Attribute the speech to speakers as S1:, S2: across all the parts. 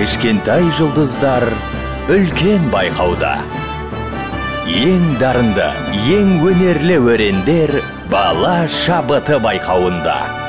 S1: кішкентай жұлдыздар үлкен байқауда. Ең дарынды ең өнерлі өрендер бала шабыты байқауында.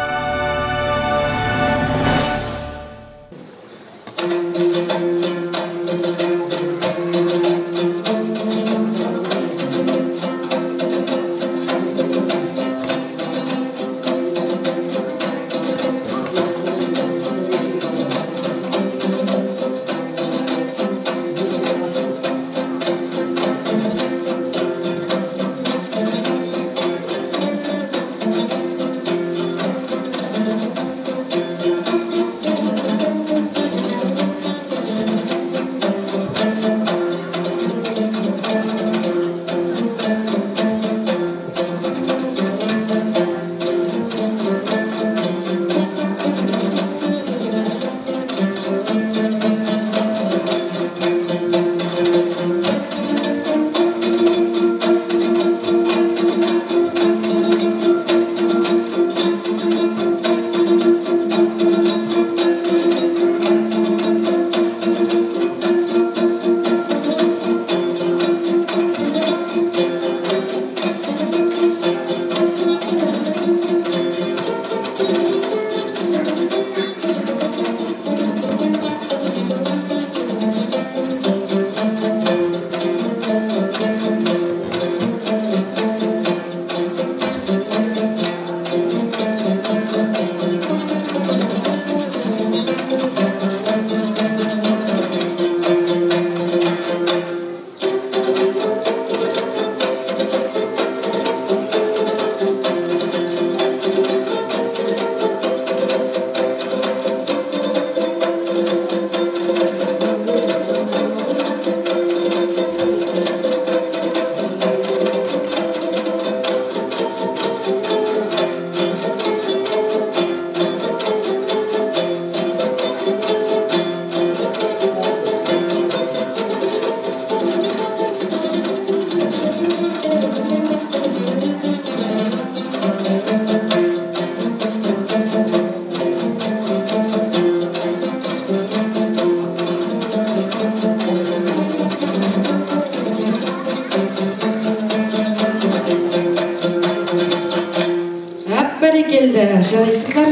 S2: Бәрекелді жарайсыңдар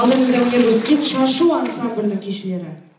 S2: алдыңызда өнер көрсеткен шашу ансамблінің күйшілері